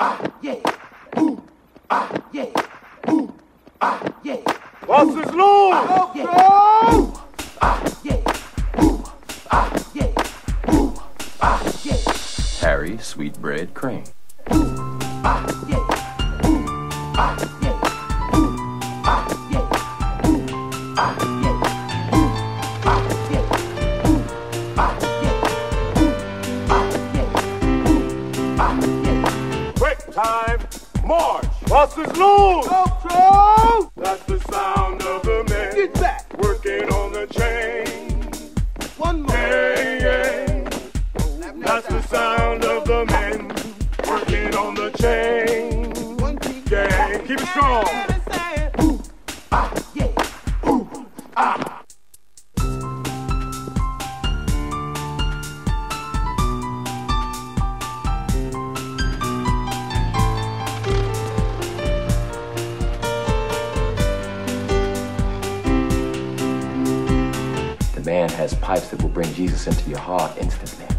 ah, yeah. Ooh, ah, yeah. Ooh, ah, yeah. Was ist los? Ah, yeah. Ooh, ah, yeah. Ooh, ah, yeah. Ooh, ah, yeah. Harry Sweetbread Crane. Ooh, ah, yeah. Ooh, ah, Quick time, march. Ist los? Outro! That's the sound of the men Get back! working on the chain. One more! Hey, hey. That's the sound of the men working on the chain. Gang, keep it strong. Man has pipes that will bring Jesus into your heart instantly.